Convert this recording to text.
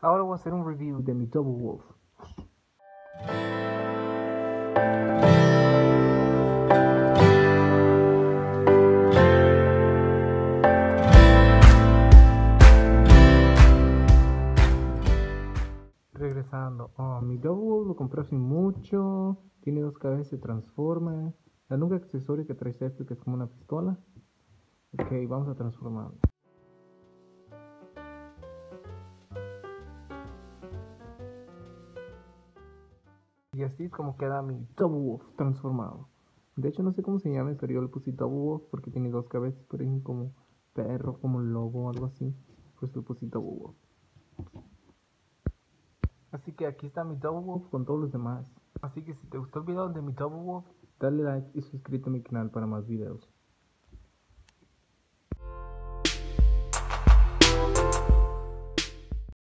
Ahora voy a hacer un review de mi Double Wolf. Regresando, oh, mi Double Wolf lo compré hace mucho, tiene dos cabezas, se transforma. El único accesorio que trae este que es como una pistola. Ok, vamos a transformarlo. Y así es como queda mi Wolf transformado. De hecho no sé cómo se llama, pero yo le puse Wolf porque tiene dos cabezas, pero es como perro, como lobo o algo así. Pues le puse Wolf. Así que aquí está mi Wolf con todos los demás. Así que si te gustó el video de mi Wolf, dale like y suscríbete a mi canal para más videos.